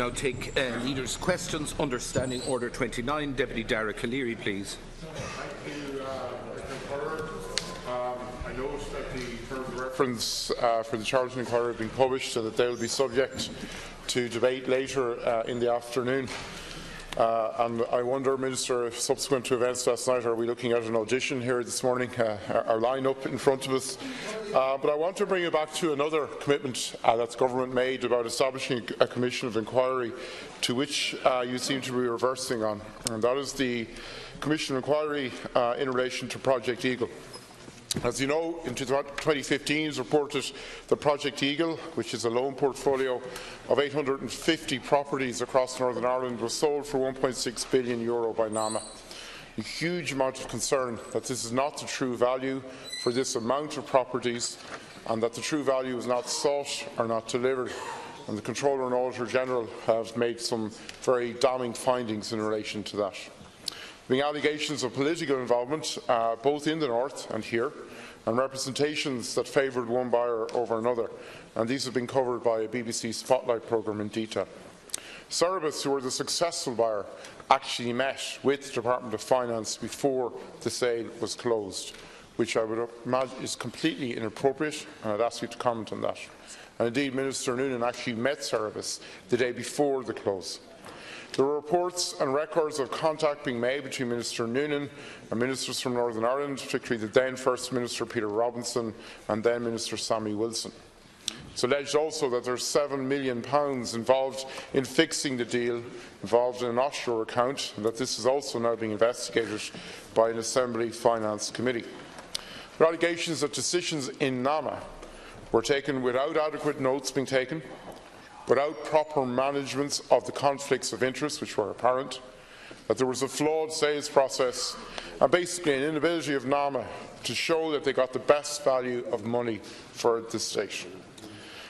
now take uh, leaders' questions under Standing Order 29. Deputy Dara Calleary, please. Thank you, uh, um, I noticed that the terms of reference uh, for the Charleton Inquiry have been published so that they will be subject to debate later uh, in the afternoon. Uh, and I wonder, Minister, if subsequent to events last night, are we looking at an audition here this morning, uh, our line-up in front of us? Uh, but I want to bring you back to another commitment uh, that the government made about establishing a commission of inquiry to which uh, you seem to be reversing on, and that is the commission of inquiry uh, in relation to Project Eagle. As you know, in 2015 it was reported that Project Eagle, which is a loan portfolio of 850 properties across Northern Ireland, was sold for 1.6 billion euro by NAMA. A huge amount of concern that this is not the true value for this amount of properties and that the true value is not sought or not delivered. And the Comptroller and Auditor General have made some very damning findings in relation to that being allegations of political involvement, uh, both in the north and here, and representations that favoured one buyer over another. And these have been covered by a BBC Spotlight programme in detail. Cerberus, who were the successful buyer, actually met with the Department of Finance before the sale was closed, which I would imagine is completely inappropriate, and I'd ask you to comment on that. And indeed, Minister Noonan actually met Cerberus the day before the close. There were reports and records of contact being made between Minister Noonan and ministers from Northern Ireland, particularly the then First Minister Peter Robinson and then Minister Sammy Wilson. It's alleged also that there are £7 million involved in fixing the deal, involved in an offshore account, and that this is also now being investigated by an Assembly Finance Committee. There are allegations that decisions in NAMA were taken without adequate notes being taken, without proper management of the conflicts of interest which were apparent, that there was a flawed sales process and basically an inability of NAMA to show that they got the best value of money for the station.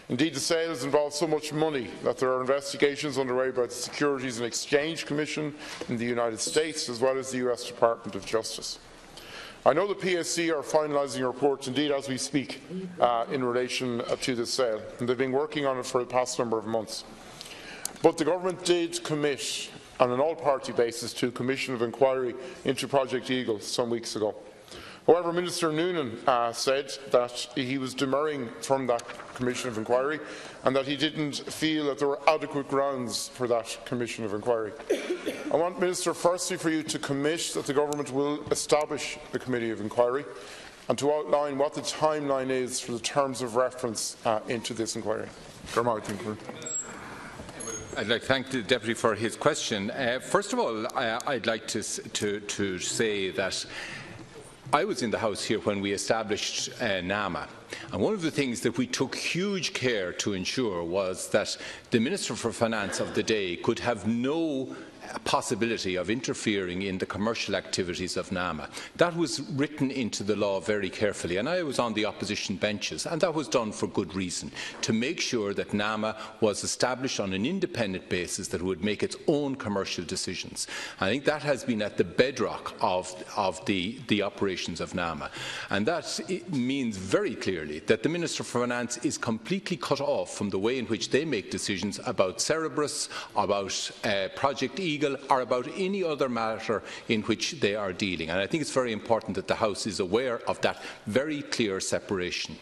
Indeed, the sales involved so much money that there are investigations underway by the Securities and Exchange Commission in the United States as well as the US Department of Justice. I know the PAC are finalising reports, indeed as we speak, uh, in relation uh, to this sale, and they've been working on it for the past number of months. But the government did commit, on an all-party basis, to a commission of inquiry into Project Eagle some weeks ago. However, Minister Noonan uh, said that he was demurring from that commission of inquiry and that he didn't feel that there were adequate grounds for that commission of inquiry. I want, Minister, firstly for you to commit that the government will establish the committee of inquiry and to outline what the timeline is for the terms of reference uh, into this inquiry. I'd like to thank the Deputy for his question. Uh, first of all, I, would like to, to, to say that I was in the House here when we established uh, NAMA. And one of the things that we took huge care to ensure was that the Minister for Finance of the day could have no possibility of interfering in the commercial activities of NAMA. That was written into the law very carefully, and I was on the opposition benches, and that was done for good reason, to make sure that NAMA was established on an independent basis that would make its own commercial decisions. I think that has been at the bedrock of, of the, the operations of NAMA, and that means very clearly that the Minister for Finance is completely cut off from the way in which they make decisions about Cerberus, about uh, Project Eagle, legal or about any other matter in which they are dealing. And I think it's very important that the House is aware of that very clear separation.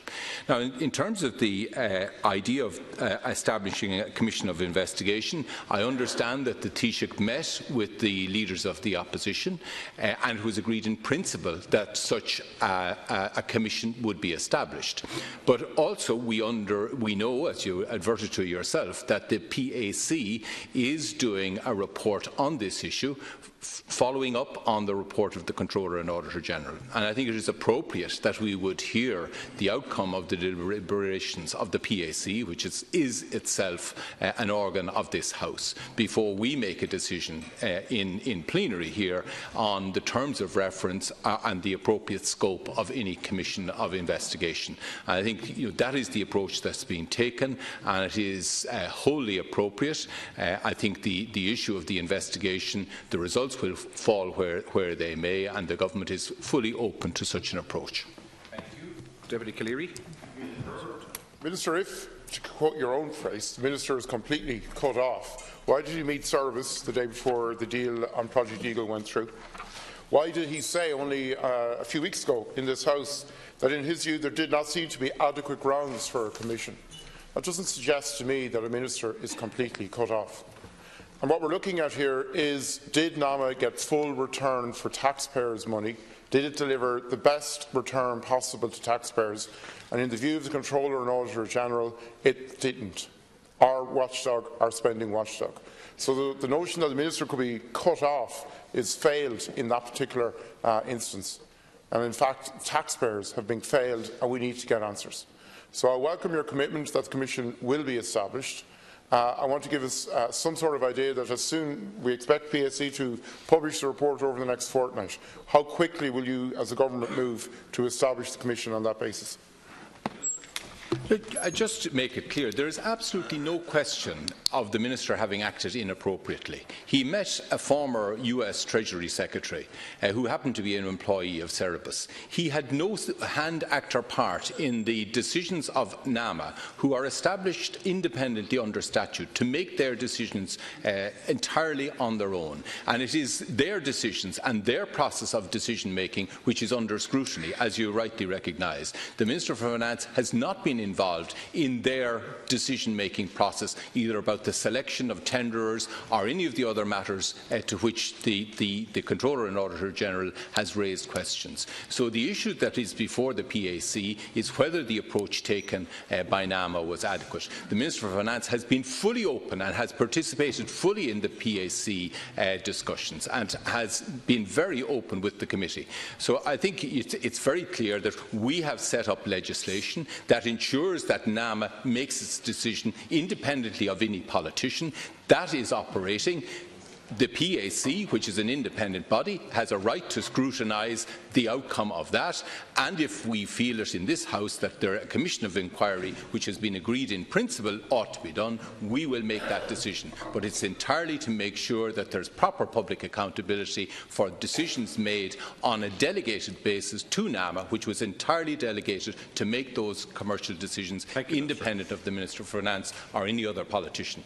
Now, in, in terms of the uh, idea of uh, establishing a commission of investigation, I understand that the Taoiseach met with the leaders of the opposition uh, and it was agreed in principle that such a, a commission would be established. But also we, under, we know, as you adverted to yourself, that the PAC is doing a report on this issue following up on the report of the Comptroller and Auditor General. And I think it is appropriate that we would hear the outcome of the deliberations of the PAC, which is, is itself uh, an organ of this House, before we make a decision uh, in, in, plenary here on the terms of reference uh, and the appropriate scope of any commission of investigation. And I think you know, that is the approach that's being taken, and it is uh, wholly appropriate. Uh, I think the, the issue of the investigation, the results results will fall where, where they may, and the government is fully open to such an approach. Thank you. Deputy Calleary. Minister, if to quote your own phrase, the minister is completely cut off. Why did he meet Cerberus the day before the deal on Project Eagle went through? Why did he say only uh, a few weeks ago in this House that in his view there did not seem to be adequate grounds for a commission? That doesn't suggest to me that a minister is completely cut off. And what we're looking at here is, did NAMA get full return for taxpayers' money? Did it deliver the best return possible to taxpayers? And in the view of the Comptroller and Auditor General, it didn't. Our watchdog, our spending watchdog. So the, the notion that the Minister could be cut off is failed in that particular uh, instance. And in fact, taxpayers have been failed and we need to get answers. So I welcome your commitment that the Commission will be established. Uh, I want to give us uh, some sort of idea that as soon we expect PAC to publish the report over the next fortnight, how quickly will you as a government move to establish the Commission on that basis? Look, just to make it clear, there is absolutely no question of the minister having acted inappropriately. He met a former US Treasury Secretary uh, who happened to be an employee of Cerberus. He had no hand actor part in the decisions of NAMA, who are established independently under statute to make their decisions uh, entirely on their own. And it is their decisions and their process of decision making which is under scrutiny, as you rightly recognise. The Minister for Finance has not been involved in their decision-making process, either about the selection of tenderers or any of the other matters uh, to which the, the, the Comptroller and Auditor General has raised questions. So the issue that is before the PAC is whether the approach taken uh, by NAMA was adequate. The Minister for Finance has been fully open and has participated fully in the PAC uh, discussions and has been very open with the committee. So I think it's, it's very clear that we have set up legislation that ensures that NAMA makes its decision independently of any politician. That is operating. The PAC, which is an independent body, has a right to scrutinise the outcome of that, and if we feel it in this House that there, a commission of inquiry, which has been agreed in principle, ought to be done, we will make that decision. But it's entirely to make sure that there's proper public accountability for decisions made on a delegated basis to NAMA, which was entirely delegated to make those commercial decisions you, independent of the Minister for Finance or any other politician.